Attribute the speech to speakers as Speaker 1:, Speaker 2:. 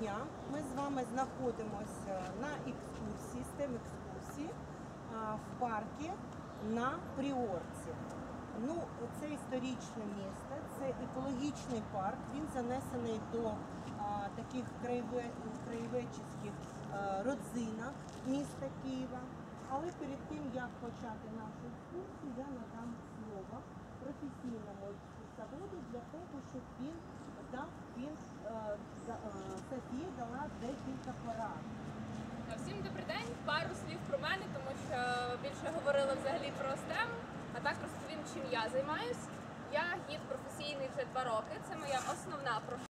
Speaker 1: дня ми з вами знаходимося на екскурсії, STEM екскурсії в парку на Пріорці. Ну, це історичне місто, це екологічний парк. Він занесений до а, таких краєве, краєведчих родзинок міста Києва. Але перед тим, як почати нашу екскурсію, я надам слово професійному екскурсоводу для того, щоб він декілька порад.
Speaker 2: Всім добрий день. Пару слів про мене, тому що більше говорили взагалі про STEM, а так розповім, чим я займаюсь. Я гід професійний вже два роки. Це моя основна професія.